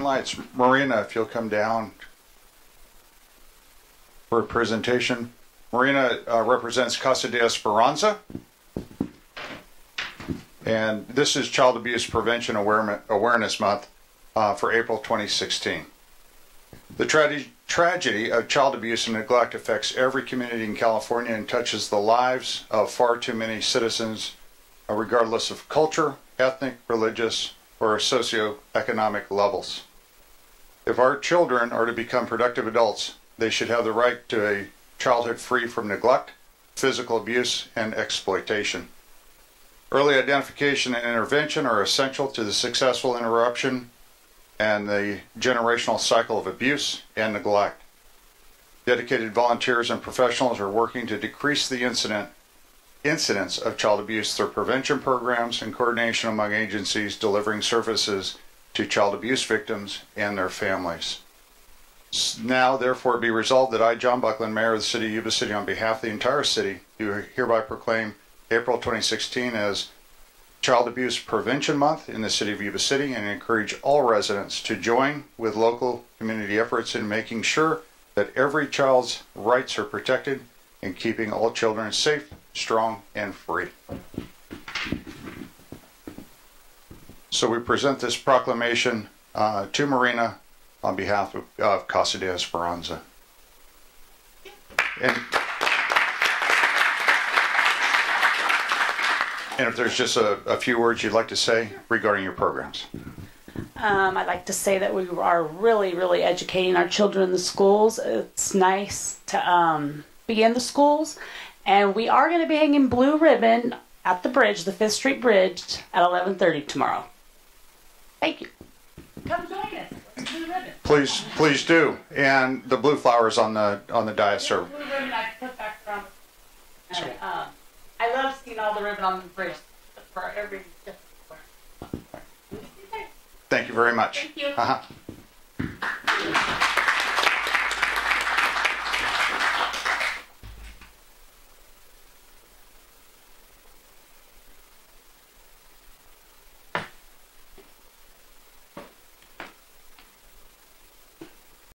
flashing lights. Marina, if you'll come down for a presentation. Marina uh, represents Casa de Esperanza. And this is Child Abuse Prevention Awareness, Awareness Month uh, for April 2016. The tra- tragedy of child abuse and neglect affects every community in California and touches the lives of far too many citizens, uh, regardless of culture, ethnic, religious, or socioeconomic levels. If our children are to become productive adults, they should have the right to a childhood free from neglect, physical abuse, and exploitation. Early identification and intervention are essential to the successful interruption and the generational cycle of abuse and neglect. Dedicated volunteers and professionals are working to decrease the incident incidence of child abuse through prevention programs and coordination among agencies delivering services to child abuse victims and their families. Now, therefore, be resolved that I, John Buckland, Mayor of the City of Yuba City, on behalf of the entire city, do hereby proclaim April 2016 as Child Abuse Prevention Month in the City of Yuba City and encourage all residents to join with local community efforts in making sure that every child's rights are protected and keeping all children safe, strong, and free. So we present this proclamation uh, to Marina on behalf of, of Casa de Esperanza. And, and if there's just a, a few words you'd like to say regarding your programs. Um, I'd like to say that we are really, really educating our children in the schools. It's nice to um, be in the schools, and we are going to be hanging blue ribbon at the bridge, the Fifth Street Bridge, at 11:30 tomorrow. Thank you. Come join us. Blue ribbon. Please, please do. And the blue flowers on the on the dais Blue are ribbon I put back around. And, um, I love seeing all the ribbon on the bridge for every. Thank you very much. Thank you. Uh-huh.